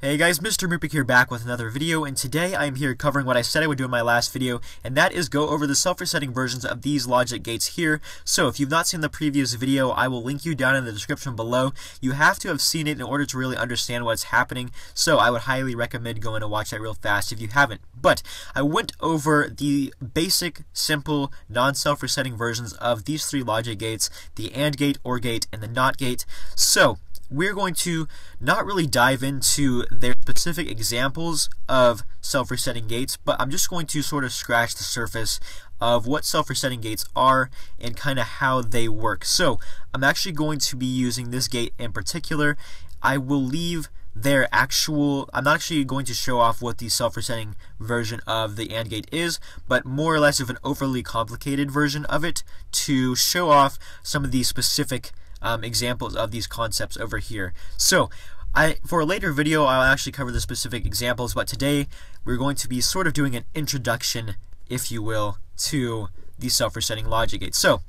Hey guys, Mr. Moopig here back with another video, and today I am here covering what I said I would do in my last video, and that is go over the self-resetting versions of these logic gates here. So if you've not seen the previous video, I will link you down in the description below. You have to have seen it in order to really understand what's happening, so I would highly recommend going to watch that real fast if you haven't. But I went over the basic, simple, non-self-resetting versions of these three logic gates, the AND gate, OR gate, and the NOT gate. So we're going to not really dive into their specific examples of self-resetting gates, but I'm just going to sort of scratch the surface of what self-resetting gates are and kind of how they work. So I'm actually going to be using this gate in particular. I will leave their actual I'm not actually going to show off what the self-resetting version of the AND gate is, but more or less of an overly complicated version of it to show off some of the specific um, examples of these concepts over here. So I, for a later video, I'll actually cover the specific examples, but today we're going to be sort of doing an introduction, if you will, to the self-resetting logic gate. So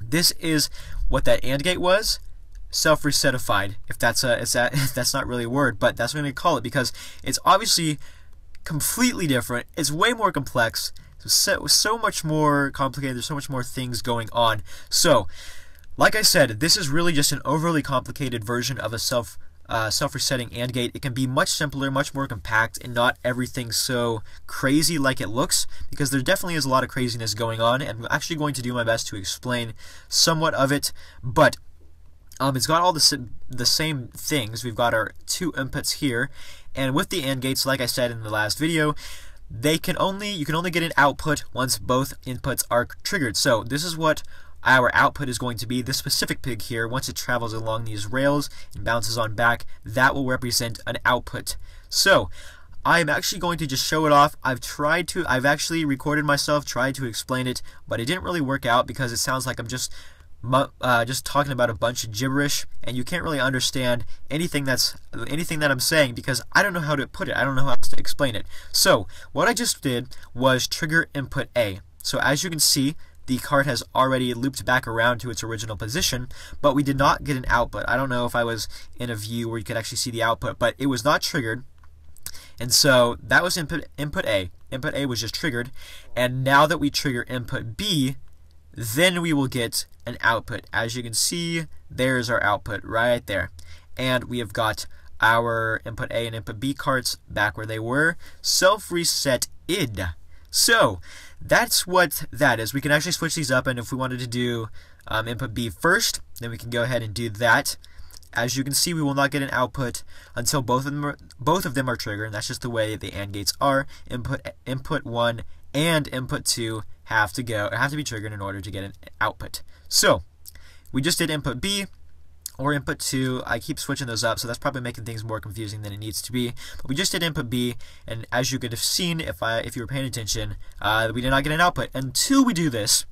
this is what that AND gate was, self-resetified, if that's a, that, that's not really a word, but that's what I'm going to call it because it's obviously completely different. It's way more complex, so, so much more complicated, there's so much more things going on. So, like I said, this is really just an overly complicated version of a self uh, self-resetting AND gate. It can be much simpler, much more compact, and not everything so crazy like it looks, because there definitely is a lot of craziness going on, and I'm actually going to do my best to explain somewhat of it, but um, it's got all the, the same things. We've got our two inputs here, and with the AND gates, like I said in the last video, they can only you can only get an output once both inputs are triggered. So this is what our output is going to be the specific pig here. Once it travels along these rails and bounces on back, that will represent an output. So, I'm actually going to just show it off. I've tried to, I've actually recorded myself, tried to explain it, but it didn't really work out because it sounds like I'm just uh, just talking about a bunch of gibberish, and you can't really understand anything that's anything that I'm saying because I don't know how to put it. I don't know how else to explain it. So what I just did was trigger input A. So as you can see, the card has already looped back around to its original position, but we did not get an output. I don't know if I was in a view where you could actually see the output, but it was not triggered. And so that was input input A. Input A was just triggered, and now that we trigger input B, then we will get an output. As you can see, there's our output right there. And we have got our input A and input B cards back where they were. Self-reset id. So, that's what that is. We can actually switch these up, and if we wanted to do um, input B first, then we can go ahead and do that. As you can see, we will not get an output until both of them are, both of them are triggered, and that's just the way the AND gates are. Input input 1 and input 2 have to go have to be triggered in order to get an output. So, we just did input B, or input 2. I keep switching those up, so that's probably making things more confusing than it needs to be. But we just did input B, and as you could have seen if I if you were paying attention, uh, we did not get an output until we do this.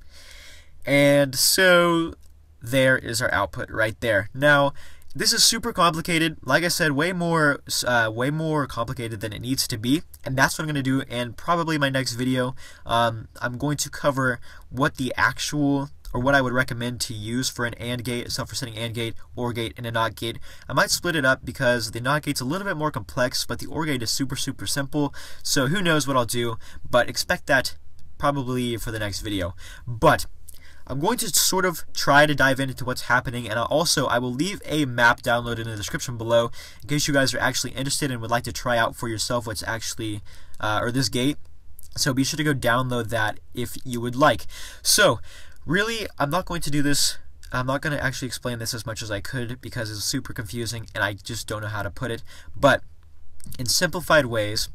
And so there is our output right there. Now, this is super complicated. Like I said, way more, uh, way more complicated than it needs to be, and that's what I'm going to do. And probably my next video, um, I'm going to cover what the actual or what I would recommend to use for an AND gate, self-resetting AND gate, OR gate, and a NOT gate. I might split it up because the NOT gate's a little bit more complex, but the OR gate is super, super simple. So who knows what I'll do, but expect that probably for the next video. But I'm going to sort of try to dive into what's happening, and also I will leave a map download in the description below in case you guys are actually interested and would like to try out for yourself what's actually, uh, or this gate. So be sure to go download that if you would like. So Really, I'm not going to do this. I'm not going to actually explain this as much as I could because it's super confusing and I just don't know how to put it. But in simplified ways,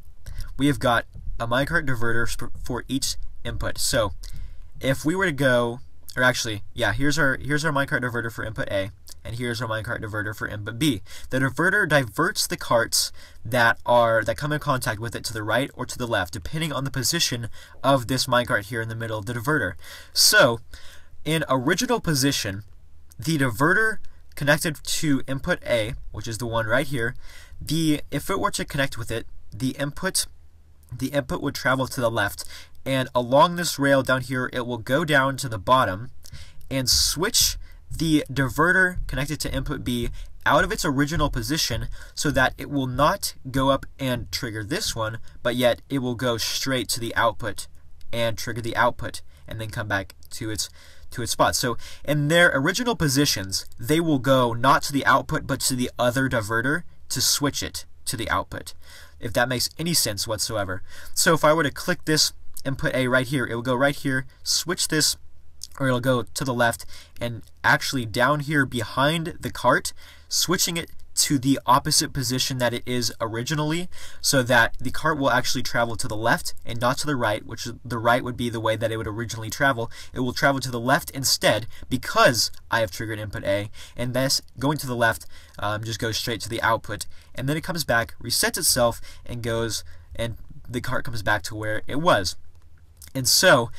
we have got a minecart diverter for each input. So if we were to go, or actually, yeah, here's our here's our minecart diverter for input A and here's our minecart diverter for input B. The diverter diverts the carts that are that come in contact with it to the right or to the left, depending on the position of this minecart here in the middle of the diverter. So, in original position, the diverter connected to input A, which is the one right here, the if it were to connect with it, the input the input would travel to the left, and along this rail down here, it will go down to the bottom and switch the diverter connected to input B out of its original position so that it will not go up and trigger this one, but yet it will go straight to the output and trigger the output and then come back to its to its spot. So in their original positions, they will go not to the output but to the other diverter to switch it to the output. If that makes any sense whatsoever. So if I were to click this and put A right here, it will go right here, switch this or it'll go to the left and actually down here behind the cart, switching it to the opposite position that it is originally so that the cart will actually travel to the left and not to the right, which the right would be the way that it would originally travel. It will travel to the left instead because I have triggered input A, and thus going to the left um, just goes straight to the output. And then it comes back, resets itself, and goes, and the cart comes back to where it was. And so,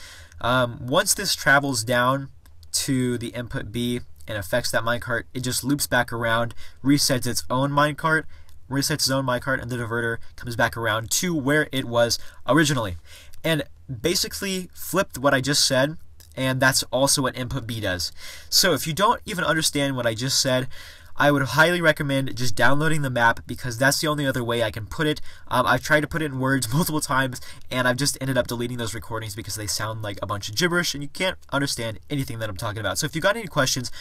um, once this travels down to the input B, and affects that minecart, it just loops back around, resets its own minecart, resets its own minecart, and the diverter comes back around to where it was originally. And basically flipped what I just said, and that's also what input B does. So if you don't even understand what I just said, I would highly recommend just downloading the map because that's the only other way I can put it. Um, I've tried to put it in words multiple times and I've just ended up deleting those recordings because they sound like a bunch of gibberish and you can't understand anything that I'm talking about. So if you got any questions,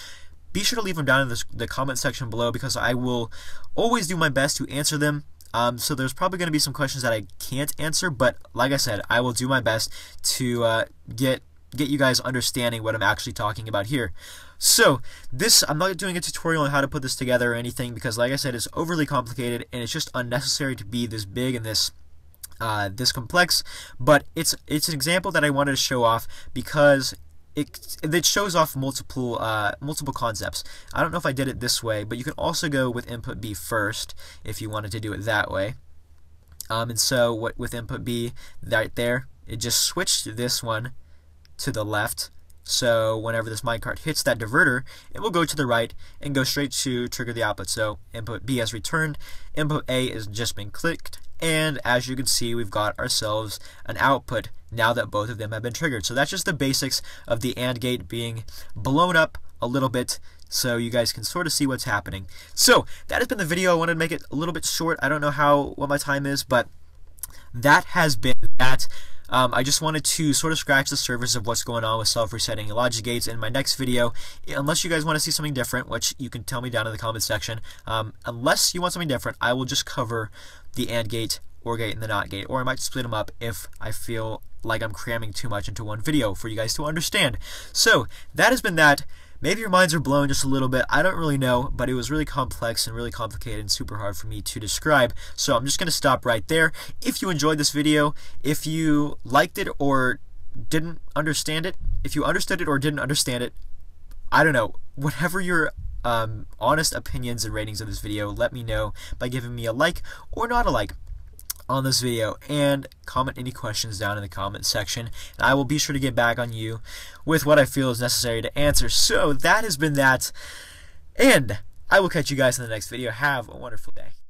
be sure to leave them down in the, the comment section below because I will always do my best to answer them. Um, so there's probably going to be some questions that I can't answer, but like I said, I will do my best to uh, get get you guys understanding what I'm actually talking about here. So, this, I'm not doing a tutorial on how to put this together or anything because like I said, it's overly complicated and it's just unnecessary to be this big and this uh, this complex, but it's it's an example that I wanted to show off because it, it shows off multiple uh, multiple concepts. I don't know if I did it this way, but you can also go with input B first if you wanted to do it that way. Um, and so what with input B right there, it just switched this one to the left. So whenever this minecart hits that diverter, it will go to the right and go straight to trigger the output. So input B has returned, input A has just been clicked, and as you can see, we've got ourselves an output now that both of them have been triggered. So that's just the basics of the AND gate being blown up a little bit so you guys can sort of see what's happening. So that has been the video. I wanted to make it a little bit short. I don't know how what my time is, but that has been that. Um, I just wanted to sort of scratch the surface of what's going on with self-resetting logic gates in my next video. Unless you guys want to see something different, which you can tell me down in the comment section. Um, unless you want something different, I will just cover the AND gate, OR gate, and the NOT gate. Or I might split them up if I feel like I'm cramming too much into one video for you guys to understand. So, that has been that. Maybe your minds are blown just a little bit. I don't really know, but it was really complex and really complicated and super hard for me to describe. So I'm just going to stop right there. If you enjoyed this video, if you liked it or didn't understand it, if you understood it or didn't understand it, I don't know. Whatever your um, honest opinions and ratings of this video, let me know by giving me a like or not a like on this video and comment any questions down in the comment section and I will be sure to get back on you with what I feel is necessary to answer. So that has been that and I will catch you guys in the next video. Have a wonderful day.